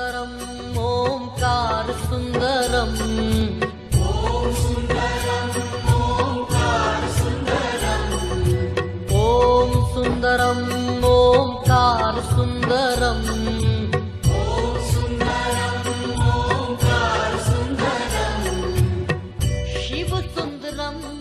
सुन्दरम् ॐ सुन्दरम्। ॐ सुन्दरम् ओङ्कार सुन्दरम्। शिवसुन्दरम्